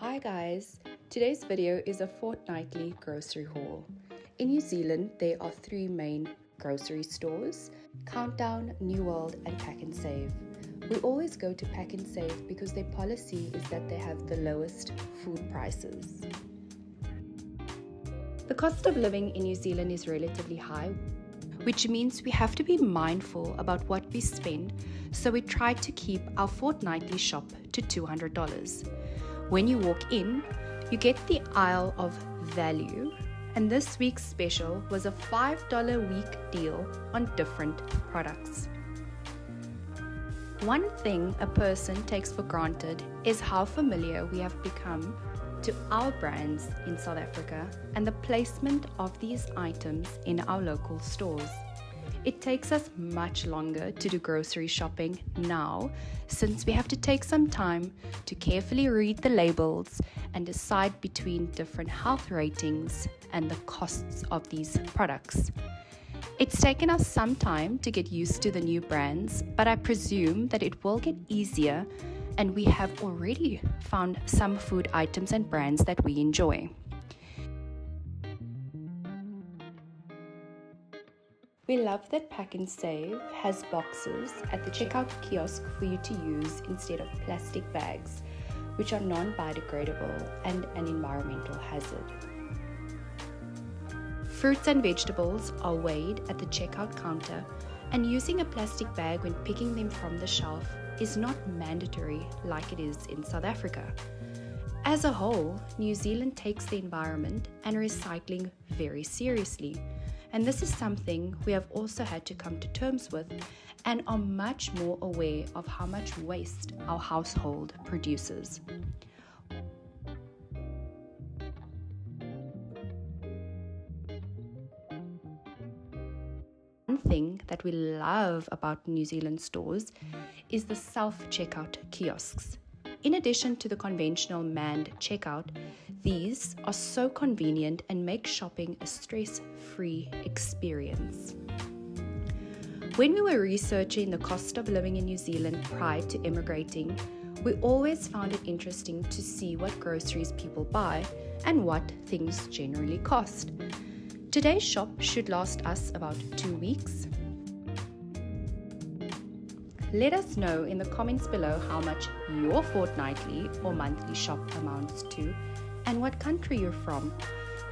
Hi guys, today's video is a fortnightly grocery haul. In New Zealand, there are three main grocery stores Countdown, New World, and Pak'nSave. We always go to Pak'nSave because their policy is that they have the lowest food prices. The cost of living in New Zealand is relatively high, which means we have to be mindful about what we spend, so we try to keep our fortnightly shop to $200. When you walk in, you get the aisle of value, and this week's special was a $5 week deal on different products. One thing a person takes for granted is how familiar we have become to our brands in South Africa and the placement of these items in our local stores. It takes us much longer to do grocery shopping now since we have to take some time to carefully read the labels and decide between different health ratings and the costs of these products. It's taken us some time to get used to the new brands, but I presume that it will get easier and we have already found some food items and brands that we enjoy. We love that Pak'nSave has boxes at the checkout kiosk for you to use instead of plastic bags, which are non biodegradable and an environmental hazard. Fruits and vegetables are weighed at the checkout counter, and using a plastic bag when picking them from the shelf is not mandatory like it is in South Africa. As a whole, New Zealand takes the environment and recycling very seriously, and this is something we have also had to come to terms with and are much more aware of how much waste our household produces. One thing that we love about New Zealand stores is the self checkout kiosks. In addition to the conventional manned checkout, these are so convenient and make shopping a stress free experience. When we were researching the cost of living in New Zealand prior to immigrating, we always found it interesting to see what groceries people buy and what things generally cost. Today's shop should last us about two weeks. Let us know in the comments below how much your fortnightly or monthly shop amounts to and what country you're from.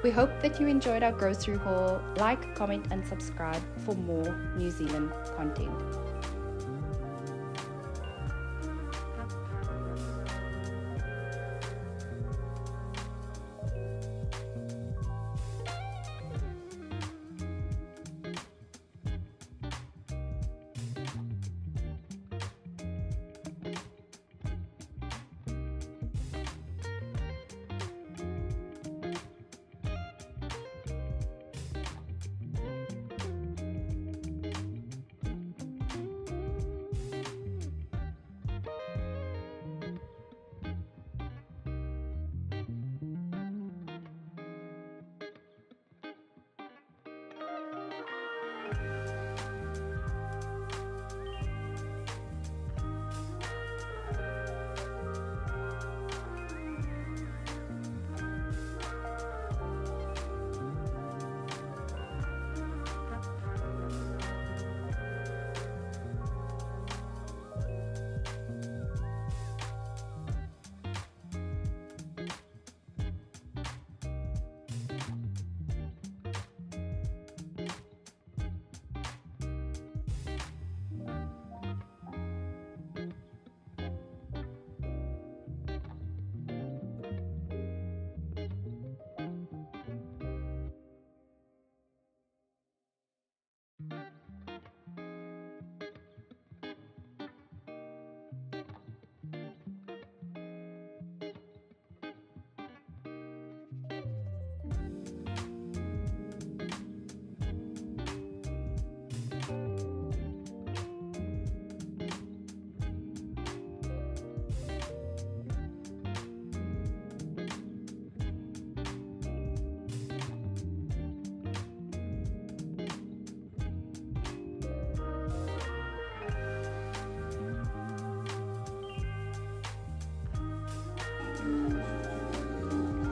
We hope that you enjoyed our grocery haul. Like, comment, and subscribe for more New Zealand content.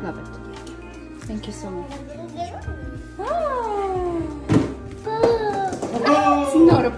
Love it. Thank you so much. Boo. It's not a